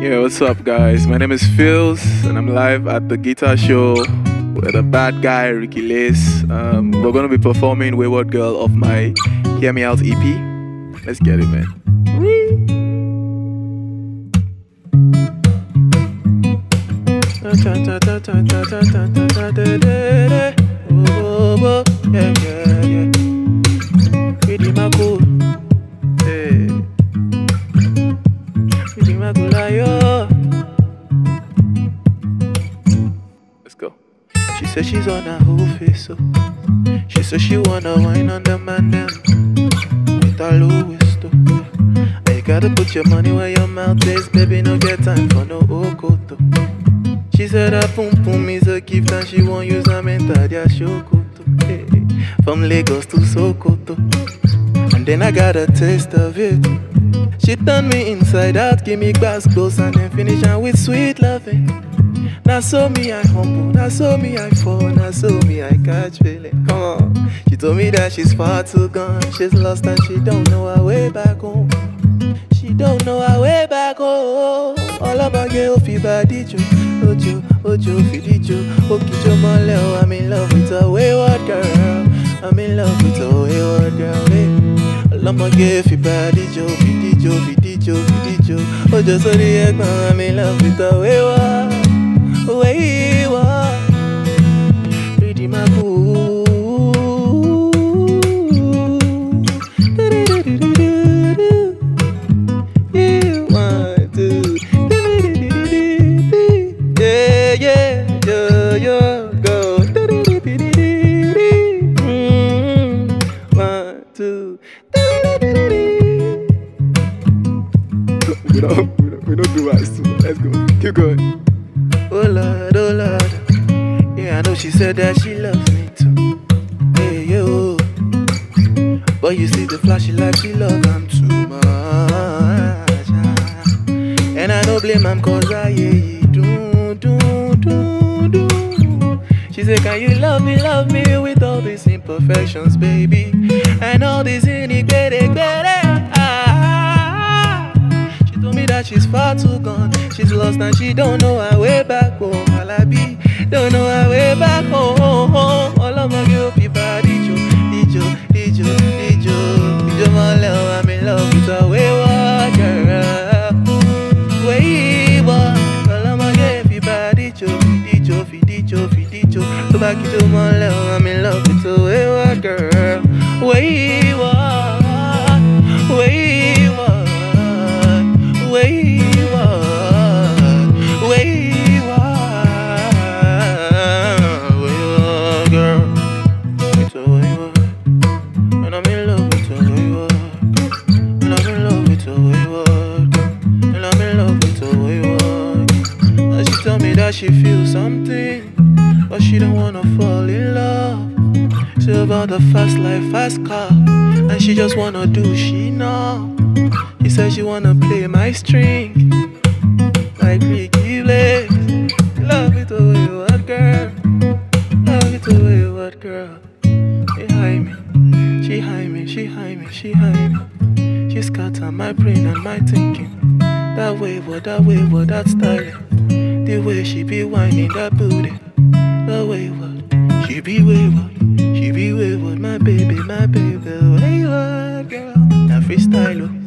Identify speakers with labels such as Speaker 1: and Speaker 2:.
Speaker 1: Yeah, what's up, guys? My name is Pheelz, and I'm live at the Guitar Show with a bad guy, Ricky Lace. Um, we're gonna be performing "Wayward Girl" of my "Hear Me Out" EP. Let's get it, man. Yeah, said she's on her whole face, so she said she wanna wine on the man them with her lowest though. And you gotta put your money where your mouth is, baby. No get time for no okoto. Oh. She said her pum pum is a gift and she won't use her mental dia shokoto. From Lagos to Sokoto. And then I got a taste of it. She turned me inside out, give me glass close and then finish and with sweet loving. Now so me I humble, now so me I fall, now so me I catch feeling. Come on. She told me that she's far too gone, she's lost and she don't know her way back home. She don't know her way back home. All of my girl fi body jo, ojo, ojo fi dijo, okijo. Oh, oh, oh I'm in love with a wayward girl. I'm in love with a wayward girl. Hey. All of my girl fi body jo, fi dijo, fi dijo, fi dijo. Ojo sorry ẹ̀gbọ́n, I'm in love with a wayward, We don't, we don't, we don't do us, let's go, keep going. Oh Lord, oh Lord. Yeah, I know she said that she loves me too. Hey, yo But you see the flashy like she love I'm too much ah. And I don't blame am cause I yeah, do, do, do, do. She said, can you love me, love me with all these imperfections, baby? And all these iniquity, that she's far too gone. She's lost and she don't know her way back home Alabi, don't know her way back home. All my girl people Dijo, Dijo, Dijo, Dijo Dijo Mole, oh, I'm in love with a wayward girl. Wayward All of my girl people Dijo, Dijo, Dijo, Dijo Tó bá kí jó mọ́lẹ̀, oh, I'm tell me that she feels something, but she don't wanna fall in love. She about the fast life, fast car, and she just wanna do she know. She said she wanna play my string like Ricky Lace. Love it the way what girl, love it the way what girl. She high me, she high me, she high me, she high me. She scatter my brain and my thinking. That way, what that way, what that style. The way she be whining that booty. The way what she be wayward, she be wayward, my baby, my baby, wayward girl. Now freestyle, oh.